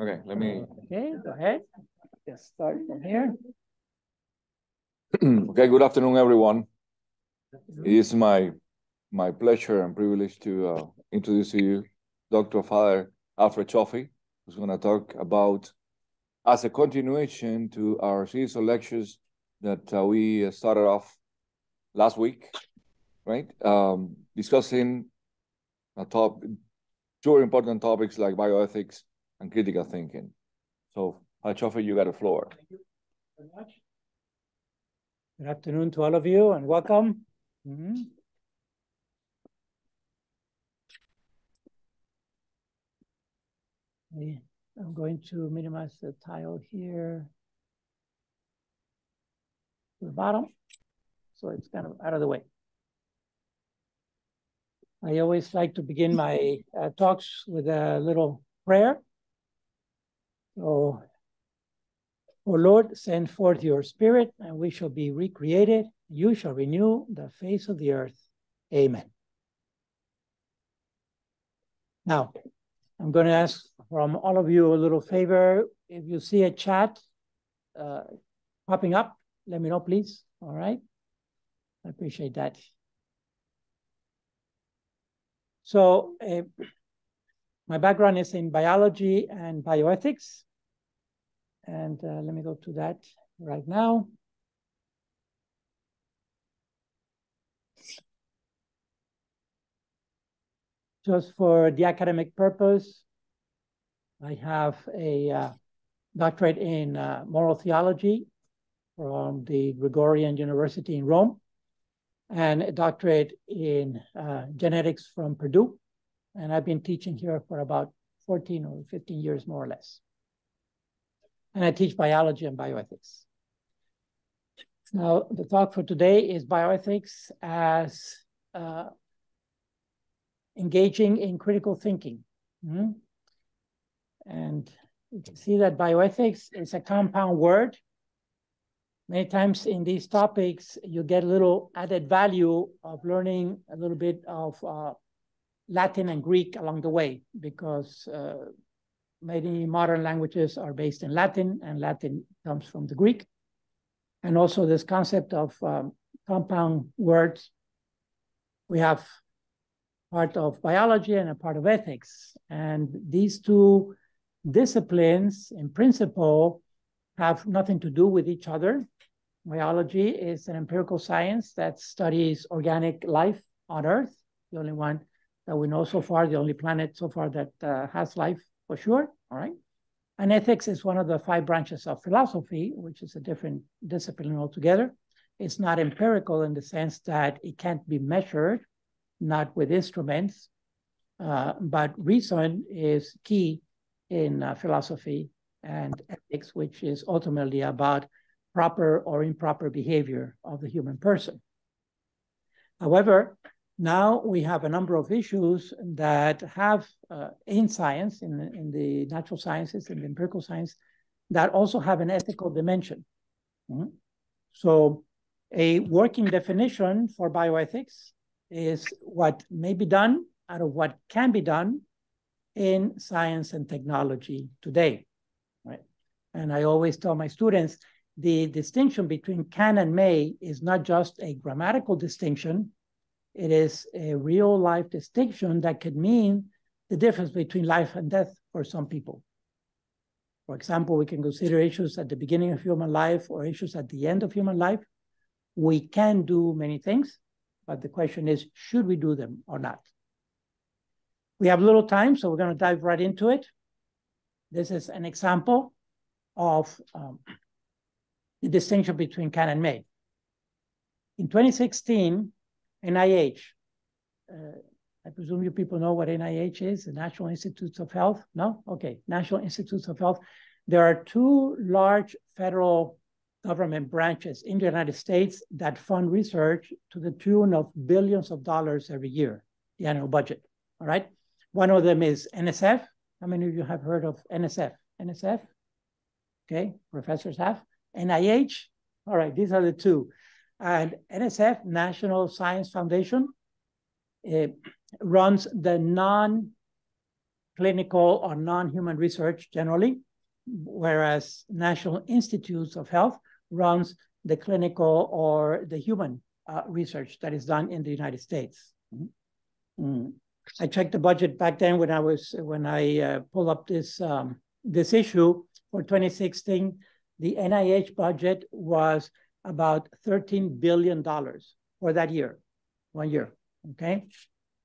Okay, let me. Okay, go ahead. Just start from here. okay, good afternoon, everyone. It is my my pleasure and privilege to uh, introduce to you Dr. Father Alfred Cioffi, who's going to talk about, as a continuation to our series of lectures that uh, we started off last week, right? Um, discussing a top, two important topics like bioethics and critical thinking. So, Cioffi, you got the floor. Thank you very much. Good afternoon to all of you and welcome. Mm -hmm. I'm going to minimize the tile here to the bottom, so it's kind of out of the way. I always like to begin my uh, talks with a little prayer. So, O Lord, send forth your spirit, and we shall be recreated. You shall renew the face of the earth. Amen. Now, I'm going to ask from all of you a little favor. If you see a chat uh, popping up, let me know, please. All right. I appreciate that. So, uh, my background is in biology and bioethics. And uh, let me go to that right now. Just for the academic purpose, I have a uh, doctorate in uh, moral theology from the Gregorian University in Rome and a doctorate in uh, genetics from Purdue. And I've been teaching here for about 14 or 15 years, more or less. And I teach biology and bioethics. Now, the talk for today is bioethics as uh, engaging in critical thinking. Mm -hmm. And you can see that bioethics is a compound word. Many times in these topics, you get a little added value of learning a little bit of uh, Latin and Greek along the way, because uh, many modern languages are based in Latin, and Latin comes from the Greek. And also this concept of um, compound words. We have part of biology and a part of ethics. And these two disciplines, in principle, have nothing to do with each other. Biology is an empirical science that studies organic life on Earth, the only one that we know so far, the only planet so far that uh, has life for sure, all right? And ethics is one of the five branches of philosophy, which is a different discipline altogether. It's not empirical in the sense that it can't be measured, not with instruments, uh, but reason is key in uh, philosophy and ethics, which is ultimately about proper or improper behavior of the human person. However, now we have a number of issues that have uh, in science, in, in the natural sciences, in the empirical science, that also have an ethical dimension. Mm -hmm. So a working definition for bioethics is what may be done out of what can be done in science and technology today, right? And I always tell my students, the distinction between can and may is not just a grammatical distinction, it is a real life distinction that could mean the difference between life and death for some people. For example, we can consider issues at the beginning of human life or issues at the end of human life. We can do many things, but the question is, should we do them or not? We have little time, so we're going to dive right into it. This is an example of um, the distinction between can and may. In 2016, NIH. Uh, I presume you people know what NIH is, the National Institutes of Health? No? Okay, National Institutes of Health. There are two large federal government branches in the United States that fund research to the tune of billions of dollars every year, the annual budget. All right. One of them is NSF. How many of you have heard of NSF? NSF? Okay, professors have. NIH. All right, these are the two. And NSF, National Science Foundation, runs the non clinical or non-human research generally, whereas National Institutes of Health runs the clinical or the human uh, research that is done in the United States. Mm. I checked the budget back then when I was when I uh, pulled up this um, this issue for 2016. The NIH budget was about 13 billion dollars for that year, one year. Okay,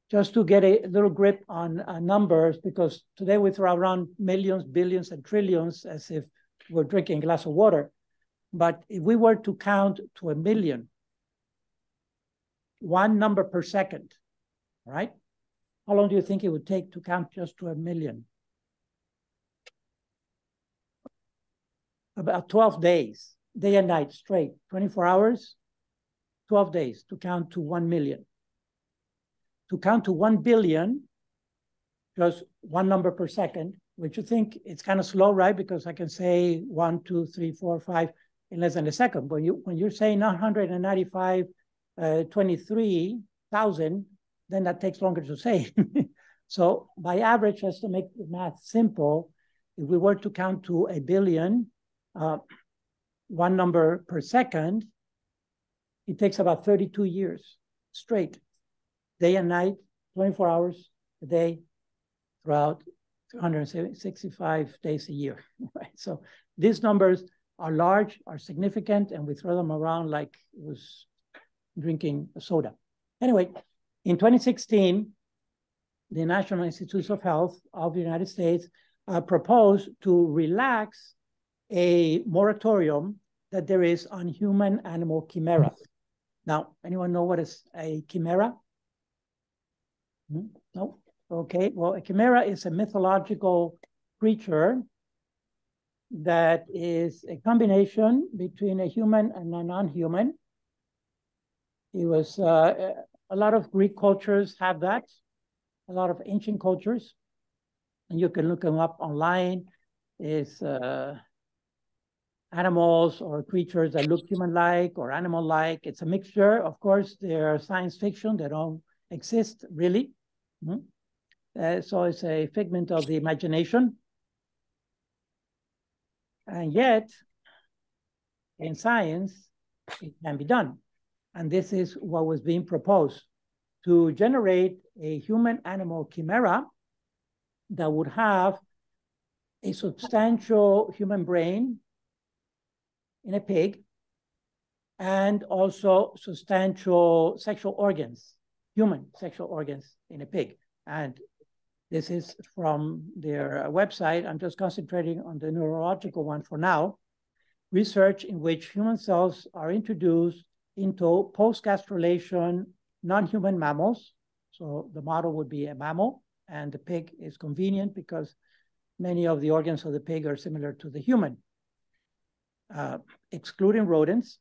just to get a little grip on uh, numbers, because today we throw around millions, billions, and trillions as if we're drinking a glass of water. But if we were to count to a million, one number per second, right? How long do you think it would take to count just to a million? About 12 days, day and night straight, 24 hours, 12 days to count to 1 million. To count to 1 billion, just one number per second, which you think it's kind of slow, right? Because I can say one, two, three, four, five in less than a second. But you, when you're saying 995, uh, 23,000, then that takes longer to say. so by average, just to make the math simple, if we were to count to a billion, uh, one number per second, it takes about 32 years straight, day and night, 24 hours a day, throughout 365 days a year. Right? So these numbers are large, are significant, and we throw them around like it was drinking soda. Anyway, in 2016, the National Institutes of Health of the United States uh, proposed to relax a moratorium that there is on human-animal chimera. Now, anyone know what is a chimera? Hmm? No? Okay, well, a chimera is a mythological creature that is a combination between a human and a non-human. It was uh, a lot of Greek cultures have that, a lot of ancient cultures, and you can look them up online. Is uh, animals or creatures that look human-like or animal-like. It's a mixture. Of course, they're science fiction. They don't exist really. Mm -hmm. uh, so it's a figment of the imagination. And yet, in science, it can be done. And this is what was being proposed to generate a human animal chimera that would have a substantial human brain in a pig and also substantial sexual organs, human sexual organs in a pig. And this is from their uh, website. I'm just concentrating on the neurological one for now. Research in which human cells are introduced into post-gastrulation non-human mammals. So the model would be a mammal, and the pig is convenient because many of the organs of the pig are similar to the human. Uh, excluding rodents,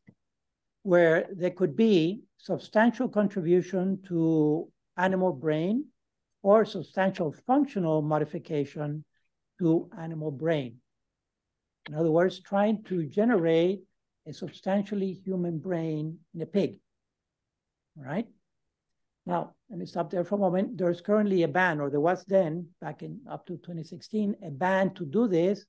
where there could be substantial contribution to animal brain or substantial functional modification to animal brain. In other words, trying to generate a substantially human brain in a pig, right? Now, let me stop there for a moment. There's currently a ban, or there was then, back in up to 2016, a ban to do this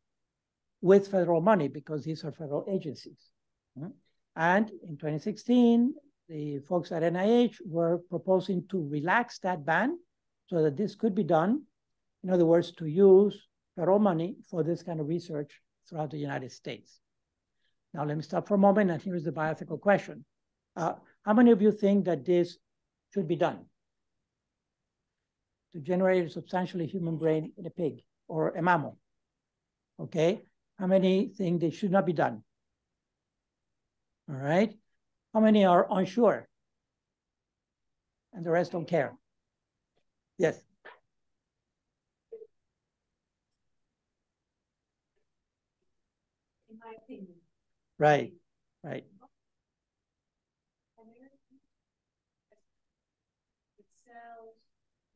with federal money because these are federal agencies. Mm-hmm. And in 2016, the folks at NIH were proposing to relax that ban so that this could be done. In other words, to use federal money for this kind of research throughout the United States. Now, let me stop for a moment, and here's the bioethical question. Uh, how many of you think that this should be done to generate a substantially human brain in a pig or a mammal? Okay, how many think they should not be done? All right, how many are unsure? And the rest don't care. Yes. In my opinion, Right, right.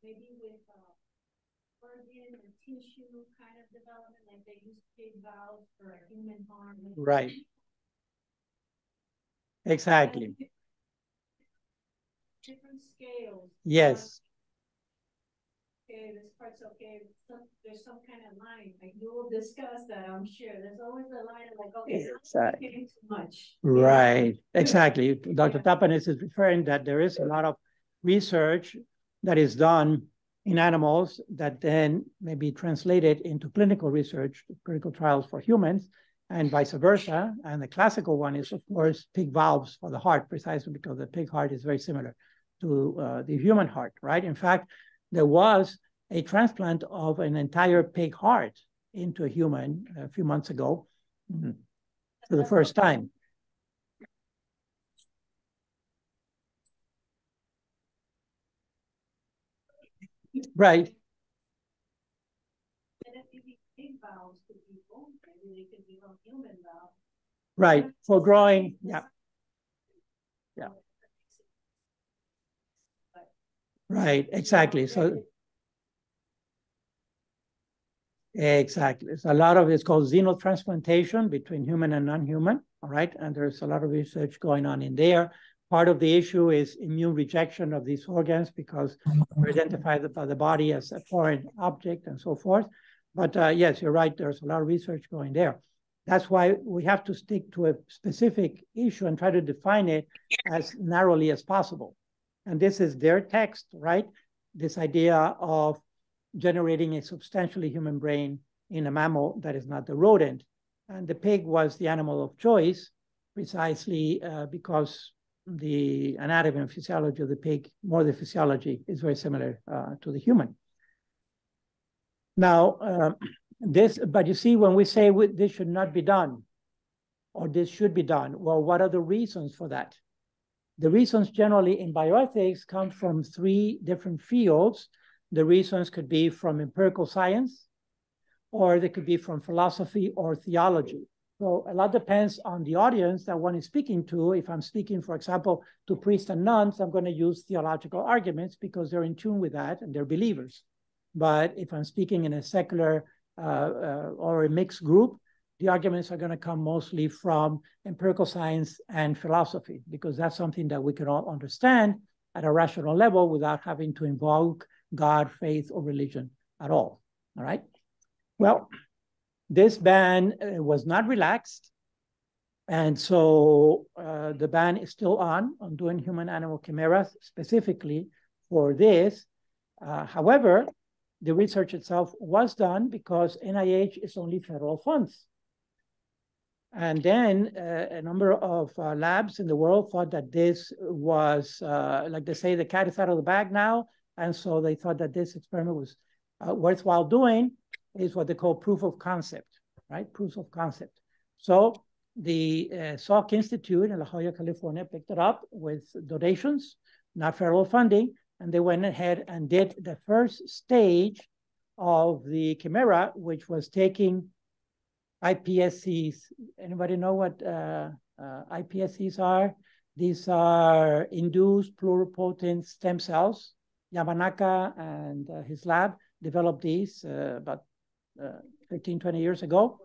Maybe with uh, organ and tissue kind of development, they use pig valves for a human arm. Right. Exactly. Different scales. Yes. Okay, this part's okay. Some, there's some kind of line, like you will discuss that, I'm sure, there's always a line of like, okay, uh, getting too much. Right, exactly. Dr. Tapanes is referring that there is a lot of research that is done in animals that then may be translated into clinical research, clinical trials for humans, and vice versa. And the classical one is, of course, pig valves for the heart, precisely because the pig heart is very similar to uh, the human heart, right? In fact, there was a transplant of an entire pig heart into a human a few months ago mm, for the first time. Right. And if you big valves to people, maybe they could be on human valve. Right, for growing, yeah, Yeah. right, exactly. So exactly. So a lot of it's called xenotransplantation between human and non-human, all right? And there's a lot of research going on in there. Part of the issue is immune rejection of these organs because they're identified by the body as a foreign object and so forth. But uh, yes, you're right. There's a lot of research going there. That's why we have to stick to a specific issue and try to define it as narrowly as possible. And this is their text, right? This idea of generating a substantially human brain in a mammal that is not the rodent. And the pig was the animal of choice precisely uh, because the anatomy and physiology of the pig, more the physiology, is very similar uh, to the human. Now, uh, this, but you see, when we say we, this should not be done, or this should be done, well, what are the reasons for that? The reasons generally in bioethics come from three different fields. The reasons could be from empirical science, or they could be from philosophy or theology. So a lot depends on the audience that one is speaking to. If I'm speaking, for example, to priests and nuns, I'm going to use theological arguments because they're in tune with that and they're believers. But if I'm speaking in a secular uh, uh, or a mixed group, the arguments are going to come mostly from empirical science and philosophy, because that's something that we can all understand at a rational level without having to invoke God, faith, or religion at all. All right. Well, this ban uh, was not relaxed. And so uh, the ban is still on, on doing human animal chimeras specifically for this. Uh, however, the research itself was done because NIH is only federal funds. And then uh, a number of uh, labs in the world thought that this was, uh, like they say, the cat is out of the bag now. And so they thought that this experiment was uh, worthwhile doing is what they call proof of concept, right? Proof of concept. So the uh, Salk Institute in La Jolla, California picked it up with donations, not federal funding, and they went ahead and did the first stage of the Chimera, which was taking iPSCs. Anybody know what uh, uh, iPSCs are? These are induced pluripotent stem cells. Yamanaka and uh, his lab developed these uh, about 15, 20 years ago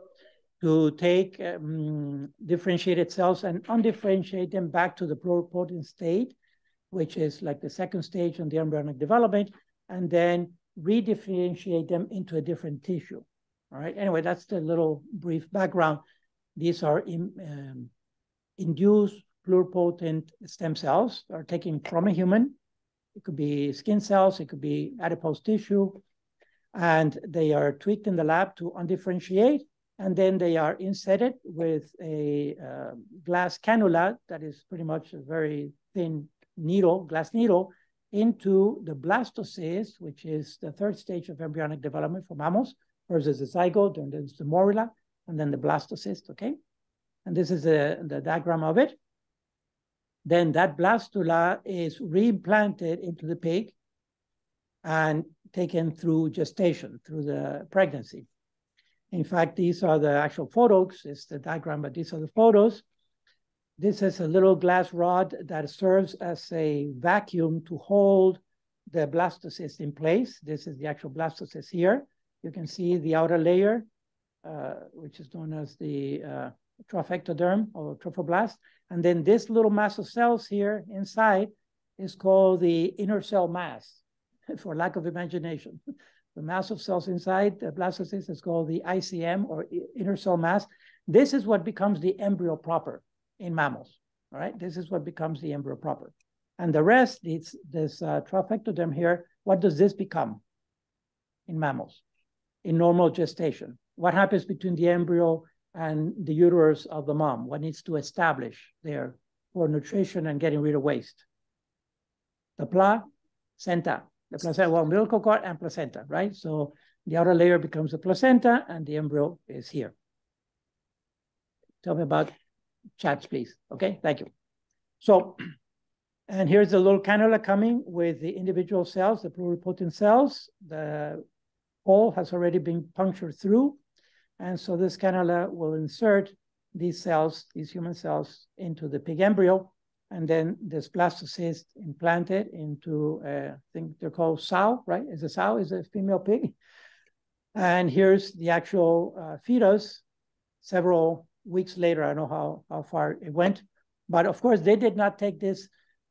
to take um, differentiated cells and undifferentiate them back to the pluripotent state which is like the second stage in the embryonic development, and then redifferentiate them into a different tissue. All right. Anyway, that's the little brief background. These are in, um, induced pluripotent stem cells are taken from a human. It could be skin cells, it could be adipose tissue, and they are tweaked in the lab to undifferentiate, and then they are inserted with a uh, glass cannula that is pretty much a very thin needle, glass needle, into the blastocyst, which is the third stage of embryonic development for mammals. Is the zygote, then the morula, and then the blastocyst, okay? And this is the diagram of it. Then that blastula is reimplanted into the pig and taken through gestation, through the pregnancy. In fact, these are the actual photos. It's the diagram, but these are the photos. This is a little glass rod that serves as a vacuum to hold the blastocyst in place. This is the actual blastocyst here. You can see the outer layer, uh, which is known as the uh, trophectoderm or trophoblast. And then this little mass of cells here inside is called the inner cell mass, for lack of imagination. the mass of cells inside the blastocyst is called the ICM or inner cell mass. This is what becomes the embryo proper in mammals. All right, this is what becomes the embryo proper. And the rest, it's this uh, trophectoderm here. What does this become in mammals in normal gestation? What happens between the embryo and the uterus of the mom? What needs to establish there for nutrition and getting rid of waste? The placenta, the placenta, umbilical cord and placenta, right? So the outer layer becomes the placenta and the embryo is here. Tell me about chats, please. Okay, thank you. So, and here's the little cannula coming with the individual cells, the pluripotent cells. The hole has already been punctured through. And so this cannula will insert these cells, these human cells, into the pig embryo. And then this blastocyst implanted into, uh, I think they're called sow, right? Is a sow, is a female pig. And here's the actual uh, fetus several weeks later. I don't know how, how far it went. But of course, they did not take this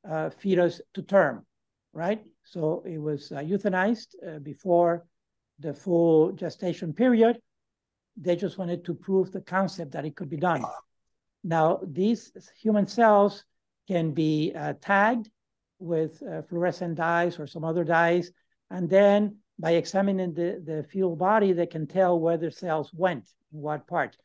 uh, fetus to term, right? So it was uh, euthanized uh, before the full gestation period. They just wanted to prove the concept that it could be done. Now, these human cells can be uh, tagged with uh, fluorescent dyes or some other dyes. And then by examining the, the fetal body, they can tell where the cells went, in what part.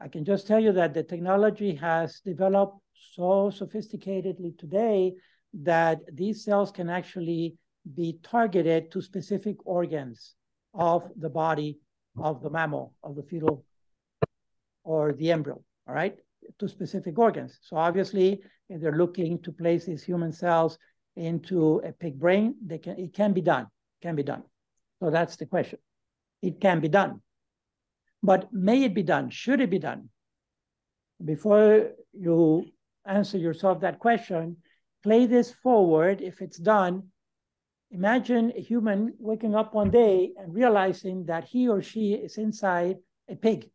I can just tell you that the technology has developed so sophisticatedly today that these cells can actually be targeted to specific organs of the body of the mammal, of the fetal or the embryo, all right, to specific organs. So obviously, if they're looking to place these human cells into a pig brain, they can, it can be done, can be done. So that's the question. It can be done. But may it be done? Should it be done? Before you answer yourself that question, play this forward. If it's done, imagine a human waking up one day and realizing that he or she is inside a pig.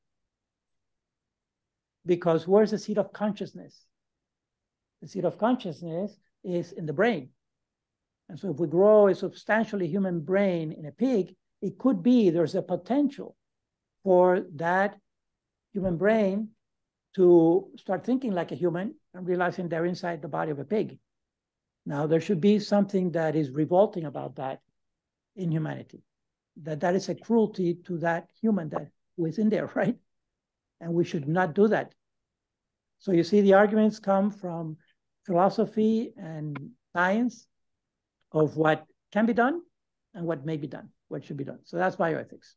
Because where's the seat of consciousness? The seat of consciousness is in the brain. And so if we grow a substantially human brain in a pig, it could be there's a potential for that human brain to start thinking like a human and realizing they're inside the body of a pig. Now, there should be something that is revolting about that in humanity, that that is a cruelty to that human that in there, right? And we should not do that. So you see, the arguments come from philosophy and science of what can be done and what may be done, what should be done. So that's bioethics.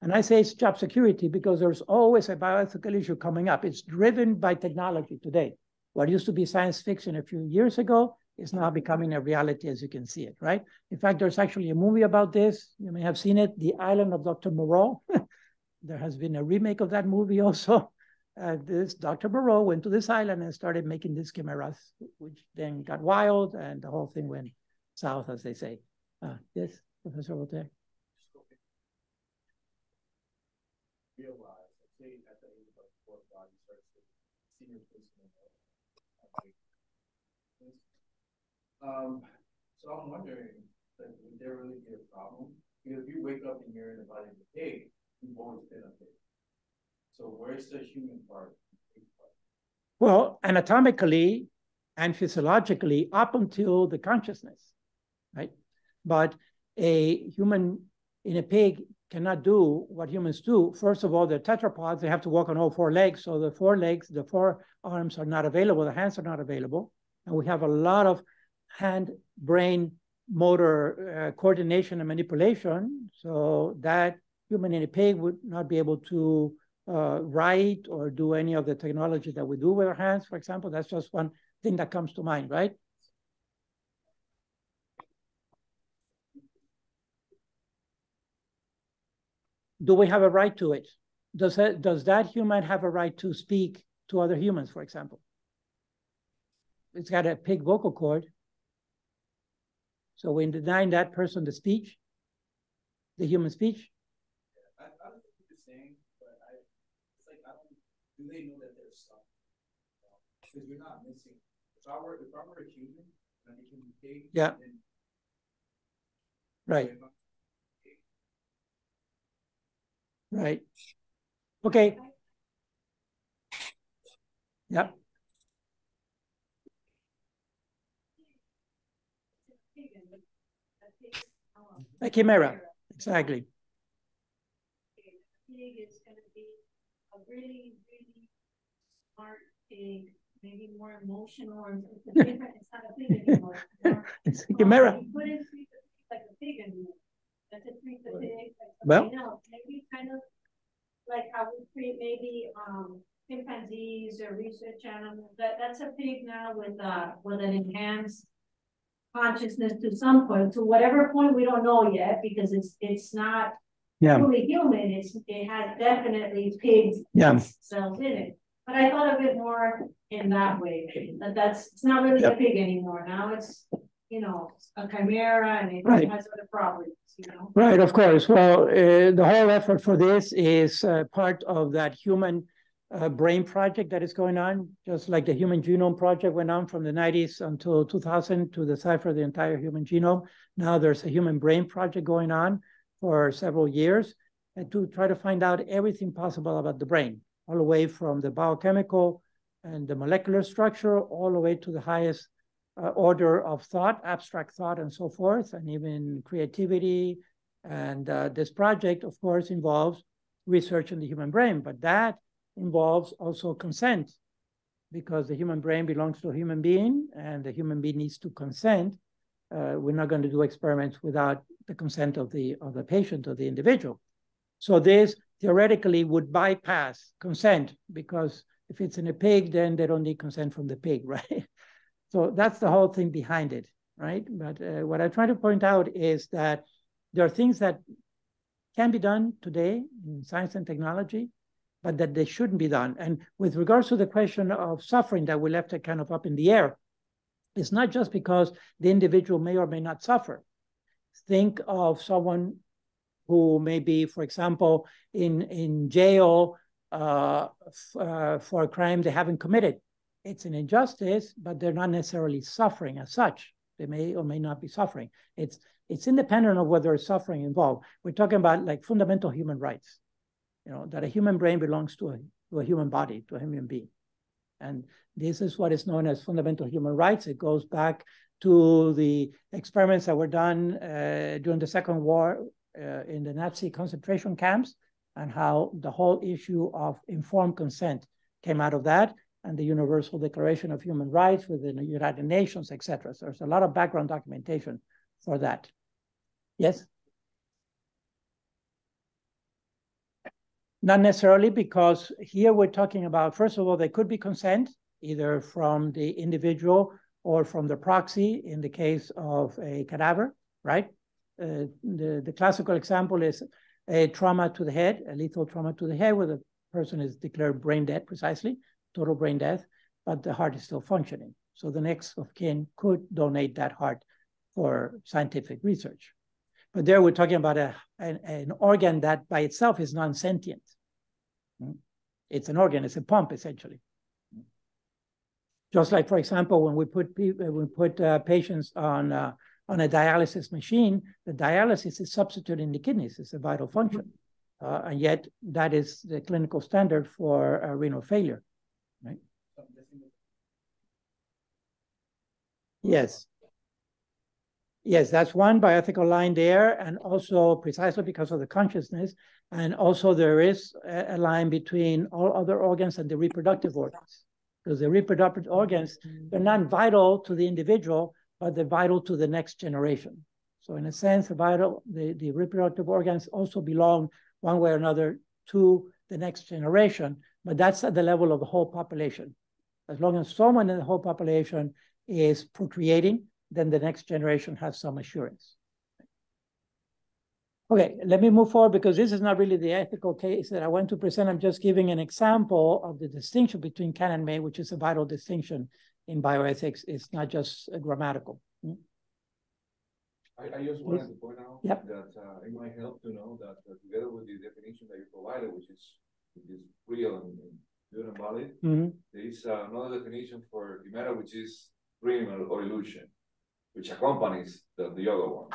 And I say it's job security because there's always a bioethical issue coming up. It's driven by technology today. What used to be science fiction a few years ago is now becoming a reality as you can see it, right? In fact, there's actually a movie about this. You may have seen it, The Island of Dr. Moreau. there has been a remake of that movie also. Uh, this Dr. Moreau went to this island and started making these chimeras, which then got wild and the whole thing went south, as they say. Uh, yes, Professor Voltaire. Um, so I'm wondering, like, would there really be a problem? Because if you wake up and you're in the body of a pig, So where's the human part? Well, anatomically and physiologically, up until the consciousness, right? But a human in a pig cannot do what humans do. First of all, they're tetrapods. They have to walk on all four legs. So the four legs, the four arms are not available. The hands are not available. And we have a lot of hand brain motor uh, coordination and manipulation. So that human in a pig would not be able to uh, write or do any of the technology that we do with our hands, for example. That's just one thing that comes to mind, right? do we have a right to it? Does that, does that human have a right to speak to other humans, for example? It's got a pig vocal cord. So we're denying that person the speech, the human speech. I, I don't think you're saying, but I, it's like, I don't, do they know that there's stuff? Because you're not missing. If I were, if I were a human and I became a pig, yeah, then, right. Right. Okay. Yep. A chimera, exactly. Pig is gonna be a really, really smart maybe more emotional or it's different, it's not a pig anymore. It's a chimera. You couldn't treat the pig like a pig anymore. That's to treat the pig like Well- else, maybe kind of like how we treat maybe, um, chimpanzees or research animals, that, that's a pig now with, uh, with an enhanced consciousness to some point, to whatever point we don't know yet, because it's, it's not Yeah, fully human, it's, it has definitely pig yeah, cells in it. But I thought of it more in that way, that that's, it's not really a pig anymore, now it's, you know, a chimera and it Right. has other properties, you know? right, of course. Well, uh, the whole effort for this is uh, part of that human uh, brain project that is going on, just like the Human Genome Project went on from the 90s until 2000 to decipher the entire human genome. Now there's a human brain project going on for several years and to try to find out everything possible about the brain, all the way from the biochemical and the molecular structure, all the way to the highest uh, order of thought, abstract thought, and so forth, and even creativity. And uh, this project, of course, involves research in the human brain, but that involves also consent because the human brain belongs to a human being and the human being needs to consent. Uh, we're not going to do experiments without the consent of the of the patient or the individual. So this theoretically would bypass consent because if it's in a pig, then they don't need consent from the pig, right? So that's the whole thing behind it, right? But uh, what I try to point out is that there are things that can be done today in science and technology, but that they shouldn't be done. And with regards to the question of suffering that we left it kind of up in the air, it's not just because the individual may or may not suffer. Think of someone who may be, for example, in, in jail uh, uh, for a crime they haven't committed. It's an injustice, but they're not necessarily suffering as such. They may or may not be suffering. It's it's independent of whether there's suffering involved. We're talking about like fundamental human rights, you know, that a human brain belongs to a, to a human body, to a human being. And this is what is known as fundamental human rights. It goes back to the experiments that were done uh, during the Second War uh, in the Nazi concentration camps and how the whole issue of informed consent came out of that and the Universal Declaration of Human Rights within the United Nations, etc. So there's a lot of background documentation for that. Yes? Not necessarily because here we're talking about, first of all, there could be consent either from the individual or from the proxy in the case of a cadaver, right? Uh, the, the classical example is a trauma to the head, a lethal trauma to the head where the person is declared brain dead precisely, total brain death, but the heart is still functioning. So the next of kin could donate that heart for scientific research. But there we're talking about a, an, an organ that by itself is non-sentient. It's an organ, it's a pump essentially. Just like, for example, when we put when we put uh, patients on uh, on a dialysis machine, the dialysis is substituting the kidneys. It's a vital function, uh, and yet that is the clinical standard for renal failure, right? Yes. Yes, that's one bioethical line there, and also precisely because of the consciousness, and also there is a, a line between all other organs and the reproductive organs, because the reproductive organs they're not vital to the individual, but they're vital to the next generation. So in a sense, the vital the, the reproductive organs also belong one way or another to the next generation, but that's at the level of the whole population. As long as someone in the whole population is procreating, then the next generation has some assurance. Okay, let me move forward because this is not really the ethical case that I want to present. I'm just giving an example of the distinction between can and may, which is a vital distinction in bioethics. It's not just grammatical. I, I just wanted to point out yep. that uh, it might help to know that uh, together with the definition that you provided, which is which is real and, and good and valid, mm -hmm. there is uh, another definition for chimera, which is dream or, or illusion which accompanies the, the other one.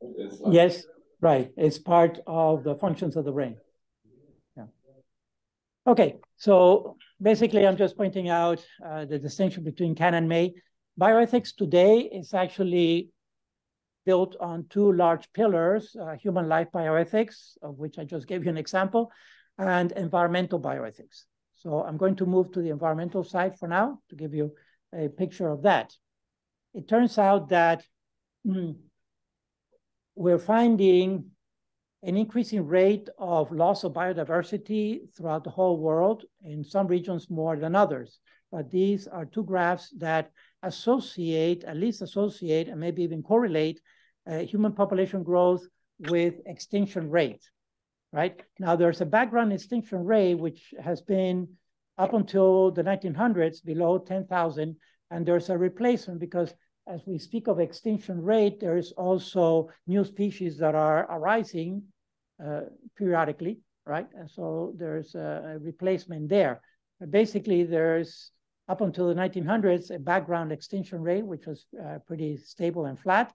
Like, yes, right. It's part of the functions of the brain. Okay, so basically I'm just pointing out uh, the distinction between can and may. Bioethics today is actually built on two large pillars, uh, human life bioethics, of which I just gave you an example, and environmental bioethics. So I'm going to move to the environmental side for now to give you a picture of that. It turns out that mm, we're finding an increasing rate of loss of biodiversity throughout the whole world, in some regions more than others. But these are two graphs that associate, at least associate, and maybe even correlate uh, human population growth with extinction rate, right? Now, there's a background extinction rate which has been up until the 1900s below 10,000, and there's a replacement because as we speak of extinction rate, there is also new species that are arising periodically, right? And so there's a, a replacement there. But basically, there's up until the 1900s a background extinction rate, which was uh, pretty stable and flat.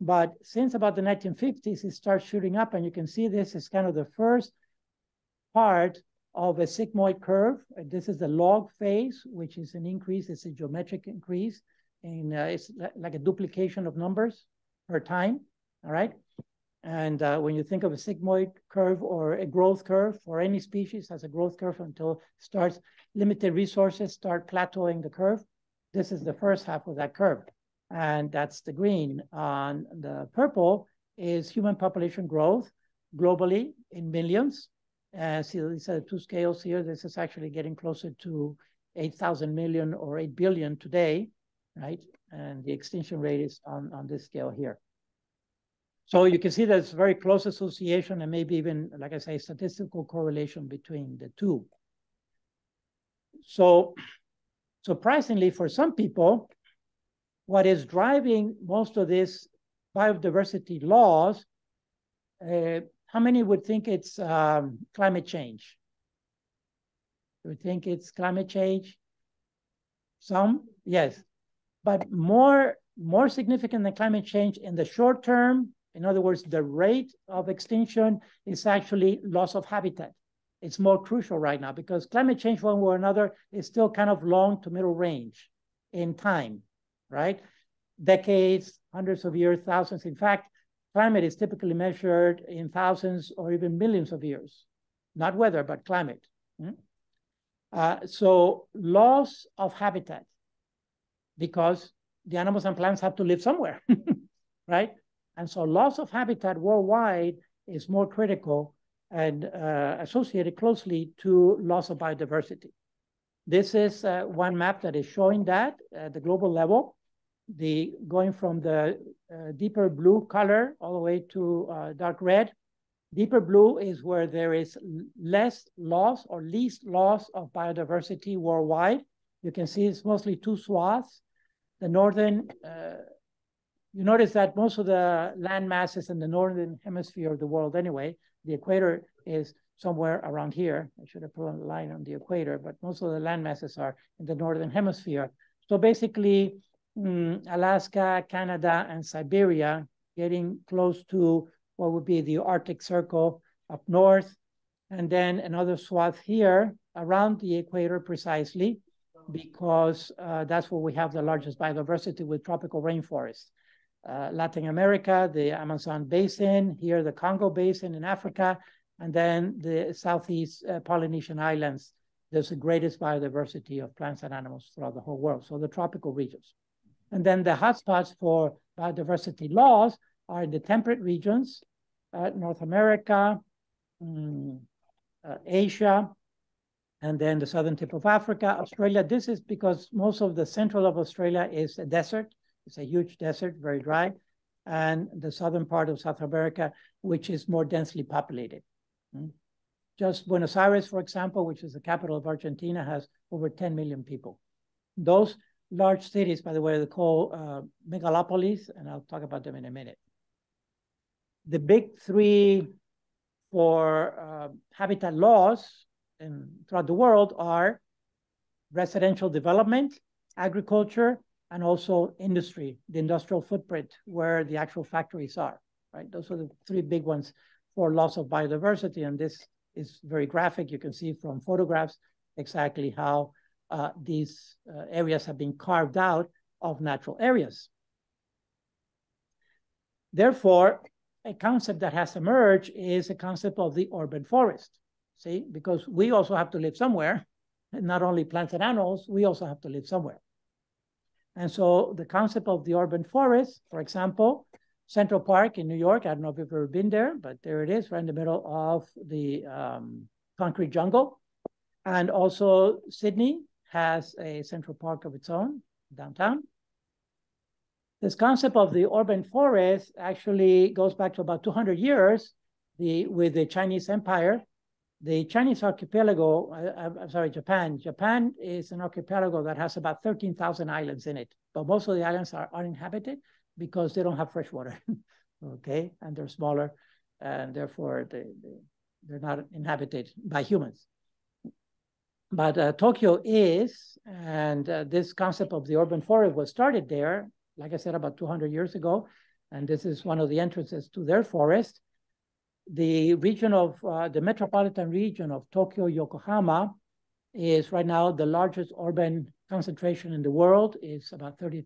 But since about the 1950s, it starts shooting up, and you can see this is kind of the first part of a sigmoid curve. This is the log phase, which is an increase. It's a geometric increase and uh, it's like a duplication of numbers per time, all right? And uh, when you think of a sigmoid curve or a growth curve for any species has a growth curve until starts limited resources start plateauing the curve. This is the first half of that curve. And that's the green. On the purple is human population growth globally in millions. Uh, see, these are the two scales here. This is actually getting closer to 8,000 million or 8 billion today right? And the extinction rate is on, on this scale here. So you can see there's very close association and maybe even, like I say, statistical correlation between the two. So surprisingly, for some people, what is driving most of this biodiversity laws, uh, how many would think it's um, climate change? Would think it's climate change? Some, yes but more, more significant than climate change in the short term, in other words, the rate of extinction is actually loss of habitat. It's more crucial right now because climate change, one way or another, is still kind of long to middle range in time, right? Decades, hundreds of years, thousands. In fact, climate is typically measured in thousands or even millions of years, not weather, but climate. Hmm? Uh, so loss of habitat because the animals and plants have to live somewhere, right? And so loss of habitat worldwide is more critical and uh, associated closely to loss of biodiversity. This is uh, one map that is showing that at the global level, the going from the uh, deeper blue color all the way to uh, dark red. Deeper blue is where there is less loss or least loss of biodiversity worldwide. You can see it's mostly two swaths the northern, uh, you notice that most of the land masses in the northern hemisphere of the world anyway, the equator is somewhere around here. I should have put a line on the equator, but most of the land masses are in the northern hemisphere. So basically, mm, Alaska, Canada, and Siberia getting close to what would be the Arctic Circle up north, and then another swath here around the equator precisely, because uh, that's where we have the largest biodiversity with tropical rainforests. Uh, Latin America, the Amazon basin, here the Congo basin in Africa, and then the Southeast uh, Polynesian islands. There's the greatest biodiversity of plants and animals throughout the whole world, so the tropical regions. And then the hotspots for biodiversity loss are in the temperate regions, uh, North America, um, Asia, and then the southern tip of Africa, Australia. This is because most of the central of Australia is a desert. It's a huge desert, very dry. And the southern part of South America, which is more densely populated. Hmm. Just Buenos Aires, for example, which is the capital of Argentina, has over 10 million people. Those large cities, by the way, they call uh, megalopolis, and I'll talk about them in a minute. The big three for uh, habitat loss and throughout the world are residential development, agriculture, and also industry, the industrial footprint where the actual factories are, right? Those are the three big ones for loss of biodiversity. And this is very graphic. You can see from photographs exactly how uh, these uh, areas have been carved out of natural areas. Therefore, a concept that has emerged is a concept of the urban forest. See, because we also have to live somewhere, and not only plants and animals, we also have to live somewhere. And so the concept of the urban forest, for example, Central Park in New York, I don't know if you've ever been there, but there it is, right in the middle of the um, concrete jungle. And also Sydney has a Central Park of its own downtown. This concept of the urban forest actually goes back to about 200 years the, with the Chinese Empire. The Chinese archipelago, I, am sorry, Japan. Japan is an archipelago that has about 13,000 islands in it, but most of the islands are uninhabited because they don't have fresh water, okay? And they're smaller, and therefore they, they, they're not inhabited by humans. But uh, Tokyo is, and uh, this concept of the urban forest was started there, like I said, about 200 years ago. And this is one of the entrances to their forest. The region of, uh, the metropolitan region of Tokyo, Yokohama is right now the largest urban concentration in the world. It's about 30,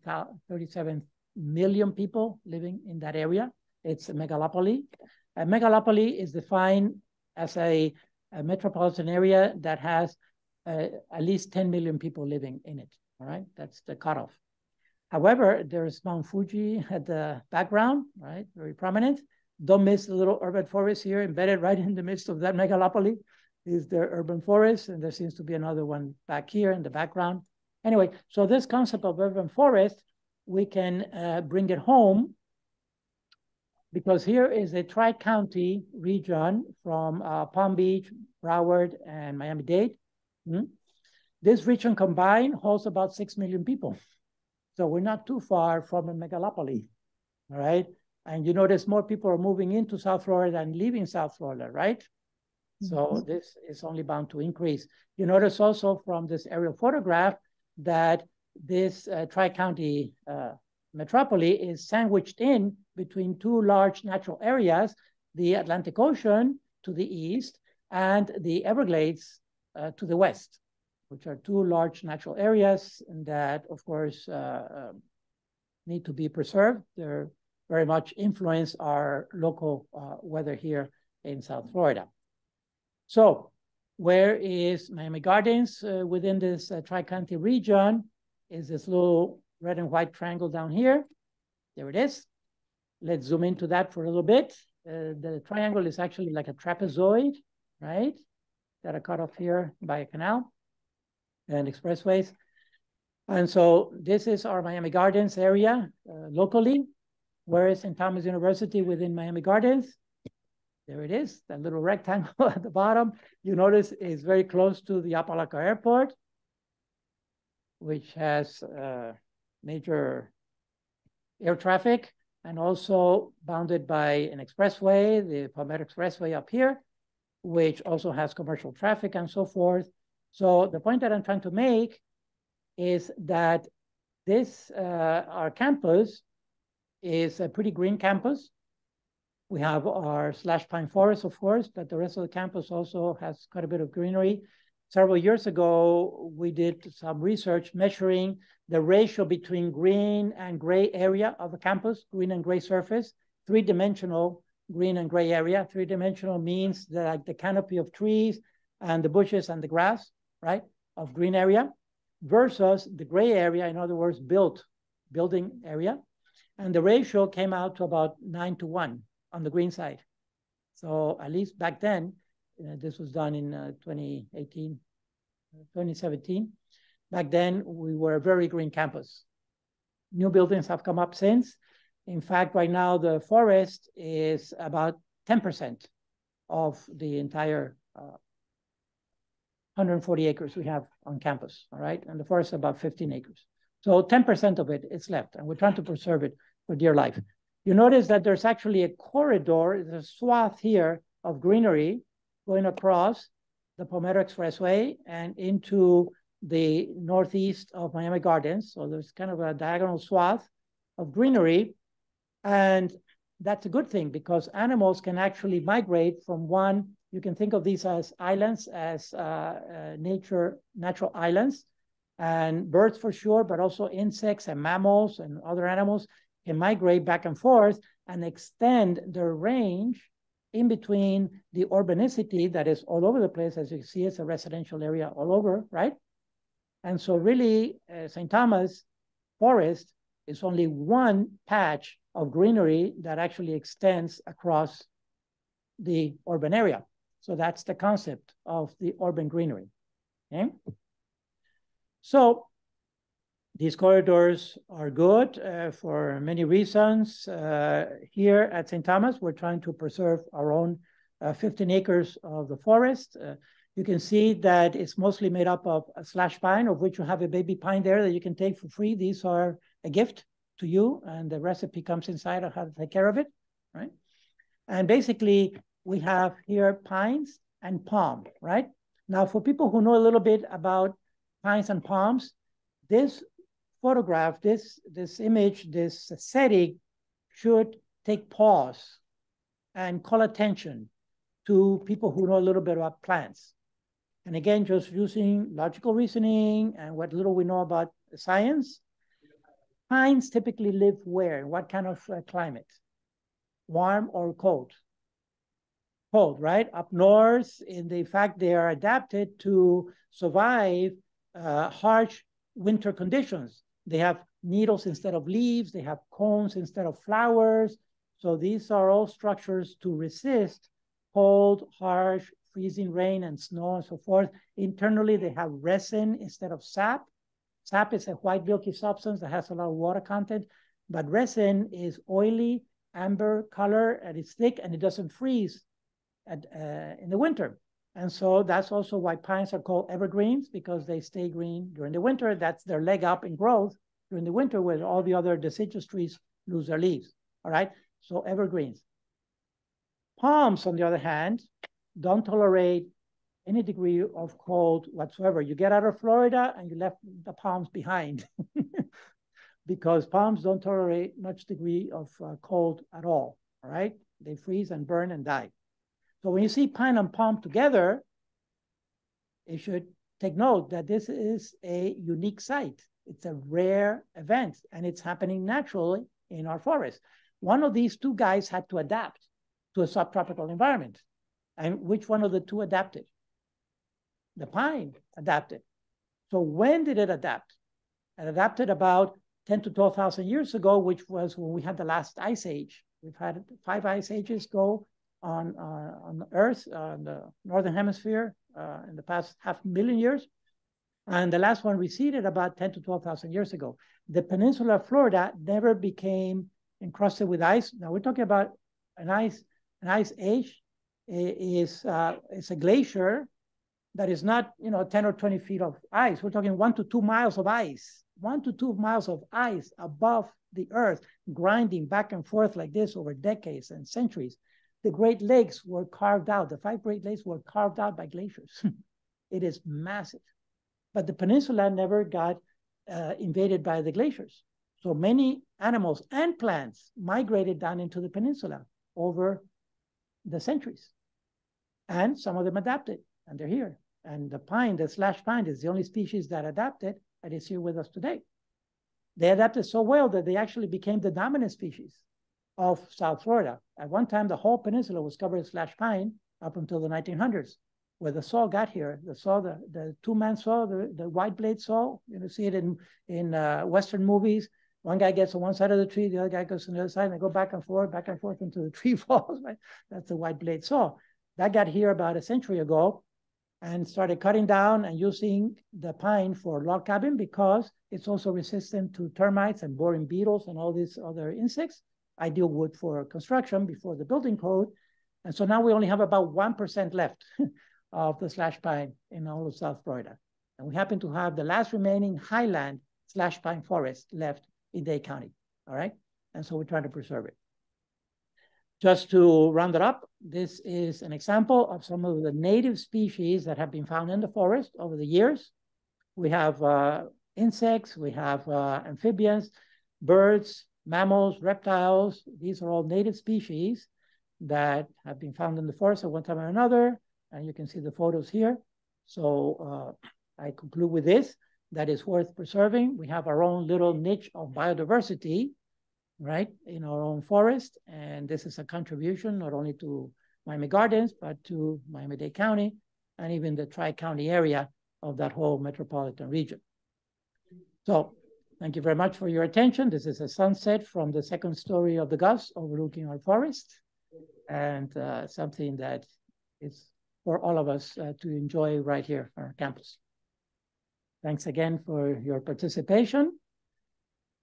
37 million people living in that area. It's a megalopoly. A megalopoly is defined as a, a metropolitan area that has uh, at least 10 million people living in it. All right, that's the cutoff. However, there's Mount Fuji at the background, right, very prominent. Don't miss the little urban forest here, embedded right in the midst of that megalopoly is their urban forest, and there seems to be another one back here in the background. Anyway, so this concept of urban forest, we can uh, bring it home because here is a tri-county region from uh, Palm Beach, Broward, and Miami-Dade. Hmm? This region combined holds about 6 million people. So we're not too far from a megalopoly, all right? And you notice more people are moving into South Florida and leaving South Florida, right? Mm -hmm. So mm-hmm. this is only bound to increase. You notice also from this aerial photograph that this uh, tri-county uh, metropoly is sandwiched in between two large natural areas, the Atlantic Ocean to the east and the Everglades uh, to the west, which are two large natural areas that, of course, uh, um, need to be preserved. They're very much influence our local uh, weather here in South Florida. So where is Miami Gardens uh, within this uh, Tri-County region? Is this little red and white triangle down here. There it is. Let's zoom into that for a little bit. Uh, the triangle is actually like a trapezoid, right? That are cut off here by a canal and expressways. And so this is our Miami Gardens area uh, locally. Where is St. Thomas University within Miami Gardens? There it is, that little rectangle at the bottom. You notice is very close to the Opa-locka Airport, which has uh, major air traffic and also bounded by an expressway, the Palmetto Expressway up here, which also has commercial traffic and so forth. So the point that I'm trying to make is that this, uh, our campus is a pretty green campus. We have our slash pine forest, of course, but the rest of the campus also has quite a bit of greenery. Several years ago, we did some research measuring the ratio between green and gray area of the campus, green and gray surface, three-dimensional green and gray area. Three-dimensional means that like the canopy of trees and the bushes and the grass, right, of green area versus the gray area, in other words, built building area. And the ratio came out to about nine to one on the green side. So at least back then, uh, this was done in uh, 2018, 2017. Back then, we were a very green campus. New buildings have come up since. In fact, right now, the forest is about 10% of the entire uh, 140 acres we have on campus, all right? And the forest is about 15 acres. So 10% of it is left, and we're trying to preserve it for dear life. You notice that there's actually a corridor, there's a swath here of greenery going across the Palmetto Expressway and into the northeast of Miami Gardens. So there's kind of a diagonal swath of greenery. And that's a good thing because animals can actually migrate from one You can think of these as islands, as uh, uh, nature, natural islands, and birds for sure, but also insects and mammals and other animals can migrate back and forth and extend their range in between the urbanicity that is all over the place. As you see, it's a residential area all over, right? And so really, uh, St. Thomas Forest is only one patch of greenery that actually extends across the urban area. So that's the concept of the urban greenery. Okay? So these corridors are good uh, for many reasons. Uh, here at St. Thomas, we're trying to preserve our own uh, 15 acres of the forest. Uh, you can see that it's mostly made up of a slash pine, of which you have a baby pine there that you can take for free. These are a gift to you, and the recipe comes inside of how to take care of it, right? And basically, we have here pines and palm, right? Now, for people who know a little bit about pines and palms, this photograph, this, this image, this setting should take pause and call attention to people who know a little bit about plants. And again, just using logical reasoning and what little we know about science, pines typically live where? What kind of uh, climate? Warm or cold? Cold, right? Up north, in the fact they are adapted to survive uh, harsh winter conditions. They have needles instead of leaves. They have cones instead of flowers. So these are all structures to resist cold, harsh, freezing rain and snow and so forth. Internally, they have resin instead of sap. Sap is a white milky substance that has a lot of water content, but resin is oily, amber color, and it's thick, and it doesn't freeze at, uh, in the winter. And so that's also why pines are called evergreens because they stay green during the winter. That's their leg up in growth during the winter where all the other deciduous trees lose their leaves. All right, so evergreens. Palms, on the other hand, don't tolerate any degree of cold whatsoever. You get out of Florida and you left the palms behind because palms don't tolerate much degree of uh, cold at all. All right, they freeze and burn and die. So when you see pine and palm together, you should take note that this is a unique site. It's a rare event and it's happening naturally in our forest. One of these two guys had to adapt to a subtropical environment. And which one of the two adapted? The pine adapted. So when did it adapt? It adapted about 10 to 12,000 years ago, which was when we had the last ice age. We've had five ice ages go on, uh, on the Earth, uh, the Northern Hemisphere, uh, in the past half million years. And the last one receded about 10 to 12,000 years ago. The peninsula of Florida never became encrusted with ice. Now we're talking about an ice, an ice age is, uh, is a glacier that is not, you know, 10 or 20 feet of ice. We're talking one to two miles of ice, one to two miles of ice above the earth, grinding back and forth like this over decades and centuries. The Great Lakes were carved out. The five Great Lakes were carved out by glaciers. it is massive. But the peninsula never got uh, invaded by the glaciers. So many animals and plants migrated down into the peninsula over the centuries. And some of them adapted, and they're here. And the pine, the slash pine, is the only species that adapted and is here with us today. They adapted so well that they actually became the dominant species of South Florida. At one time, the whole peninsula was covered in slash pine up until the 1900s. Where the saw got here, the saw, the, the two-man saw, the, the white blade saw, you know, see it in, in uh, Western movies. One guy gets on one side of the tree, the other guy goes on the other side, and they go back and forth, back and forth until the tree falls, right? That's the white blade saw. That got here about a century ago and started cutting down and using the pine for log cabin because it's also resistant to termites and boring beetles and all these other insects. Ideal wood for construction before the building code. And so now we only have about 1% left of the slash pine in all of South Florida. And we happen to have the last remaining highland slash pine forest left in Dade County, all right? And so we're trying to preserve it. Just to round it up, this is an example of some of the native species that have been found in the forest over the years. We have uh, insects, we have uh, amphibians, birds, mammals, reptiles. These are all native species that have been found in the forest at one time or another. and you can see the photos here. So uh, I conclude with this, that is worth preserving. We have our own little niche of biodiversity, right, in our own forest. And this is a contribution not only to Miami Gardens, but to Miami-Dade County and even the Tri-County area of that whole metropolitan region. So thank you very much for your attention. This is a sunset from the second story of the Gus overlooking our forest and uh, something that is for all of us uh, to enjoy right here on our campus. Thanks again for your participation.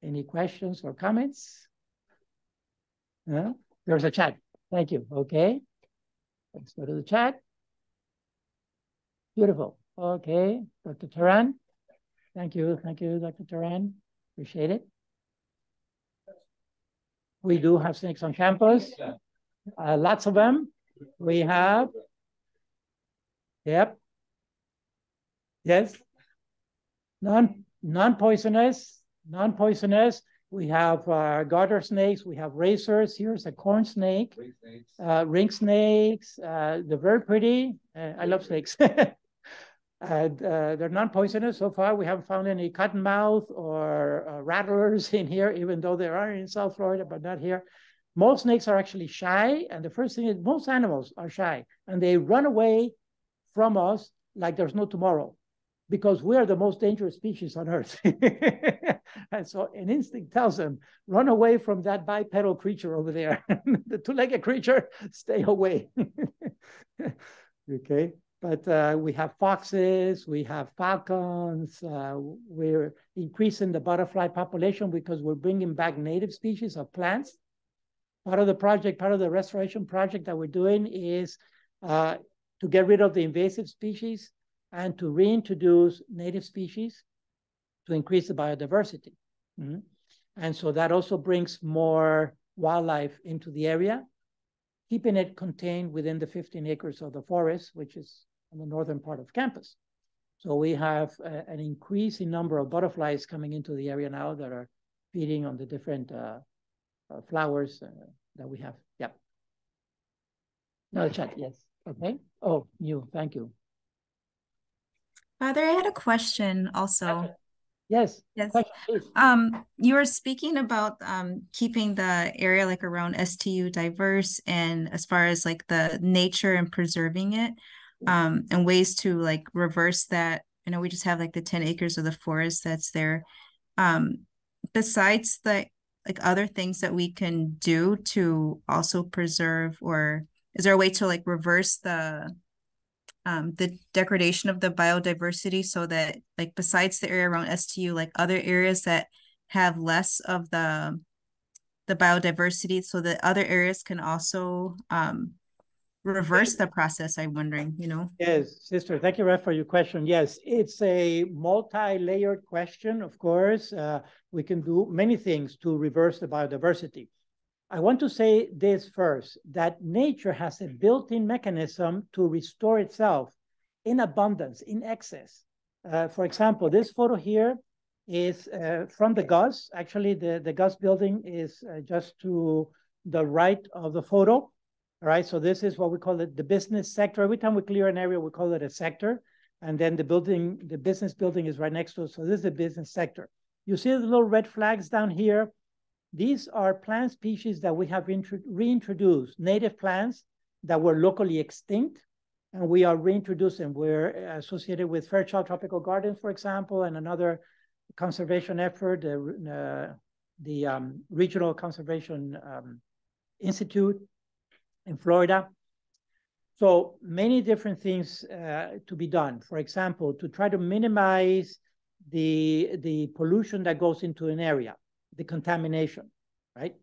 Any questions or comments? Uh, there's a chat. Thank you. Okay. Let's go to the chat. Beautiful. Okay. Dr. Taran. Thank you. Thank you, Dr. Taran. Appreciate it. We do have snakes on campus. Uh, lots of them. We have. Yep. Yes. Non non poisonous, non poisonous. We have uh, garter snakes. We have racers. Here's a corn snake. Ring snakes. Uh, ring snakes. Uh, they're very pretty. Uh, I love snakes. and uh, they're non-poisonous so far. We haven't found any cottonmouth or uh, rattlers in here, even though there are in South Florida, but not here. Most snakes are actually shy, and the first thing is most animals are shy, and they run away from us like there's no tomorrow because we are the most dangerous species on earth. and so an instinct tells them, run away from that bipedal creature over there. the two-legged creature, stay away. okay, but uh, we have foxes, we have falcons, uh, we're increasing the butterfly population because we're bringing back native species of plants. Part of the project, part of the restoration project that we're doing is uh, to get rid of the invasive species and to reintroduce native species to increase the biodiversity. Mm -hmm. And so that also brings more wildlife into the area, keeping it contained within the 15 acres of the forest, which is on the northern part of campus. So we have uh, an increasing number of butterflies coming into the area now that are feeding on the different uh, uh, flowers uh, that we have. Yeah. No chat, yes. Okay. Oh, you, thank you. Father, I had a question also. Yes. Yes. Um, you were speaking about um keeping the area like around STU diverse and as far as like the nature and preserving it, um, and ways to like reverse that. I know we just have like the 10 acres of the forest that's there. Um, besides the like other things that we can do to also preserve or is there a way to like reverse the um, the degradation of the biodiversity so that like besides the area around STU, like other areas that have less of the the biodiversity so that other areas can also um, reverse the process i'm wondering you know yes sister thank you Ref, for your question yes it's a multi-layered question of course uh, we can do many things to reverse the biodiversity I want to say this first, that nature has a built-in mechanism to restore itself in abundance, in excess. Uh, for example, this photo here is uh, from the Gus. Actually, the, the Gus building is uh, just to the right of the photo. All right, so this is what we call it the business sector. Every time we clear an area, we call it a sector. And then the building, the business building is right next to it. So this is the business sector. You see the little red flags down here? These are plant species that we have reintroduced, native plants that were locally extinct, and we are reintroducing. We're associated with Fairchild Tropical Gardens, for example, and another conservation effort, uh, the um, Regional Conservation um, Institute in Florida. So many different things uh, to be done. For example, to try to minimize the, the pollution that goes into an area the contamination, right?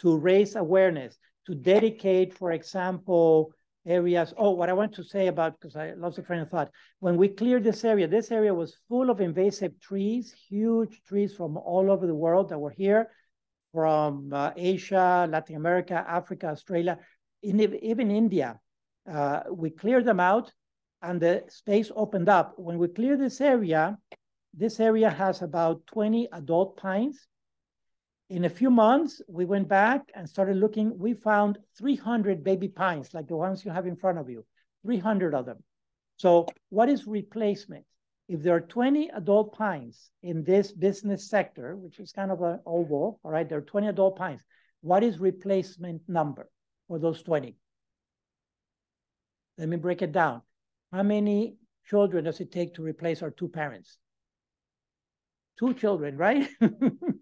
To raise awareness, to dedicate, for example, areas. Oh, what I want to say about, because I lost a train of thought. When we cleared this area, this area was full of invasive trees, huge trees from all over the world that were here, from uh, Asia, Latin America, Africa, Australia, in, even India. Uh, we cleared them out and the space opened up. When we clear this area, this area has about 20 adult pines in a few months, we went back and started looking. We found 300 baby pines, like the ones you have in front of you, 300 of them. So what is replacement? If there are 20 adult pines in this business sector, which is kind of an oval, all right, there are 20 adult pines. What is replacement number for those 20? Let me break it down. How many children does it take to replace our two parents? Two children, right?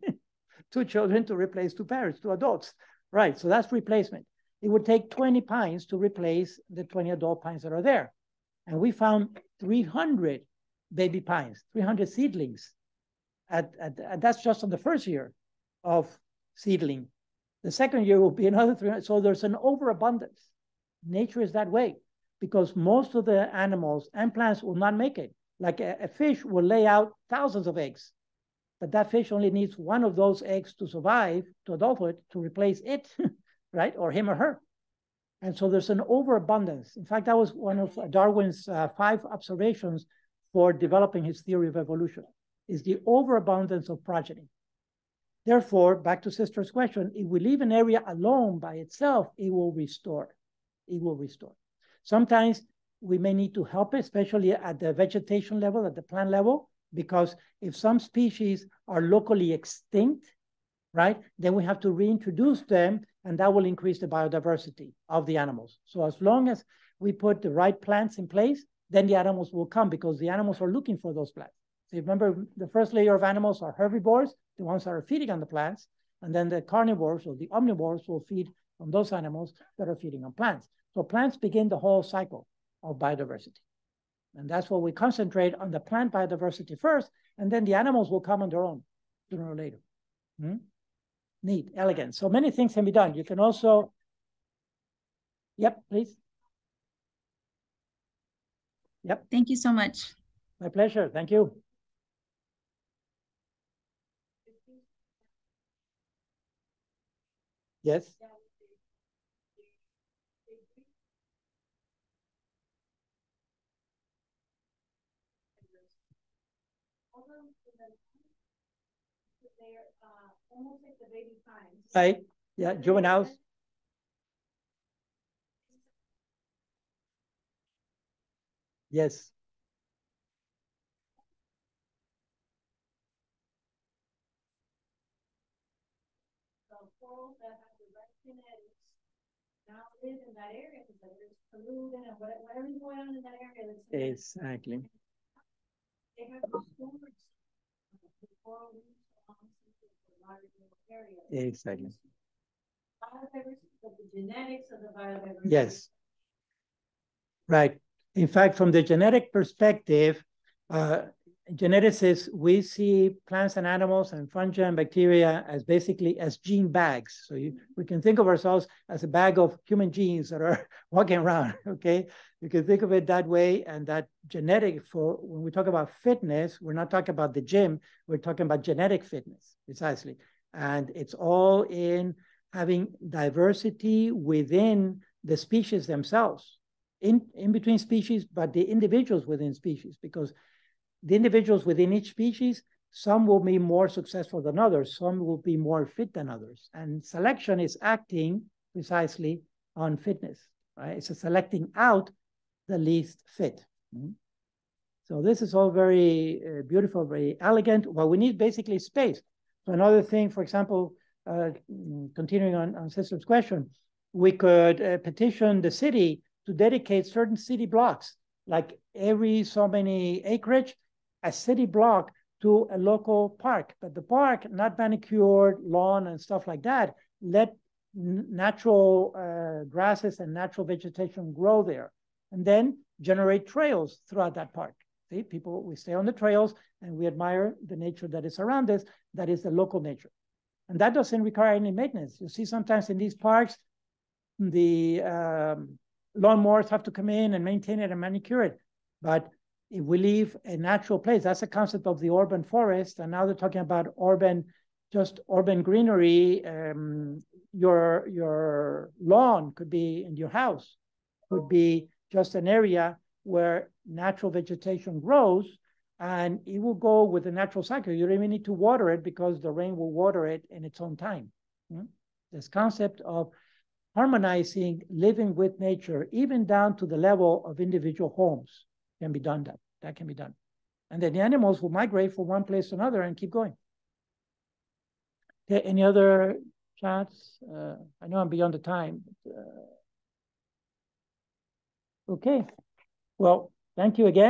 two children to replace two parents, two adults. Right, so that's replacement. It would take 20 pines to replace the 20 adult pines that are there. And we found 300 baby pines, 300 seedlings. At, at, at, that's just on the first year of seedling. The second year will be another 300. So there's an overabundance. Nature is that way because most of the animals and plants will not make it. Like a, a fish will lay out thousands of eggs, but that fish only needs one of those eggs to survive to adulthood to replace it, right? Or him or her. And so there's an overabundance. In fact, that was one of Darwin's uh, five observations for developing his theory of evolution, is the overabundance of progeny. Therefore, back to sister's question, if we leave an area alone by itself, it will restore. It will restore. Sometimes we may need to help, it, especially at the vegetation level, at the plant level, because if some species are locally extinct, right, then we have to reintroduce them and that will increase the biodiversity of the animals. So as long as we put the right plants in place, then the animals will come because the animals are looking for those plants. So remember, the first layer of animals are herbivores, the ones that are feeding on the plants, and then the carnivores or the omnivores will feed on those animals that are feeding on plants. So plants begin the whole cycle of biodiversity. And that's what we concentrate on the plant biodiversity first, and then the animals will come on their own sooner or later. Hmm? Neat, elegant. So many things can be done. You can also, yep, please. Yep. Thank you so much. My pleasure. Thank you. Yes. Right. Yeah, juveniles. Yes. So corals that have the right genetics now live in that area because there's pollution and whatever's going on in that area. Exactly. They have the storage. The coral reefs Exactly. the genetics of the biodiversity. Yes. Right. In fact, from the genetic perspective, uh, geneticists, we see plants and animals and fungi and bacteria as basically as gene bags. So you, we can think of ourselves as a bag of human genes that are walking around, okay? You can think of it that way and that genetic for, when we talk about fitness, we're not talking about the gym, we're talking about genetic fitness, precisely. And it's all in having diversity within the species themselves, in, in between species, but the individuals within species, because the individuals within each species, some will be more successful than others, some will be more fit than others. And selection is acting precisely on fitness, right? It's selecting out the least fit. Mm -hmm. So this is all very uh, beautiful, very elegant. Well, we need basically space. So another thing, for example, uh, continuing on, on Sister's question, we could uh, petition the city to dedicate certain city blocks, like every so many acreage, a city block to a local park. But the park, not manicured lawn and stuff like that, let natural uh, grasses and natural vegetation grow there. And then generate trails throughout that park. See, people, we stay on the trails and we admire the nature that is around us, that is the local nature. And that doesn't require any maintenance. You see sometimes in these parks, the um, lawnmowers have to come in and maintain it and manicure it. But if we leave a natural place, that's the concept of the urban forest. And now they're talking about urban, just urban greenery. Um, your, your lawn could be in your house, could be just an area where natural vegetation grows and it will go with the natural cycle. You don't even need to water it because the rain will water it in its own time. Hmm? This concept of harmonizing living with nature, even down to the level of individual homes can be done that. That can be done. And then the animals will migrate from one place to another and keep going. Okay, any other chats? Uh, I know I'm beyond the time. But, uh, okay, well, thank you again.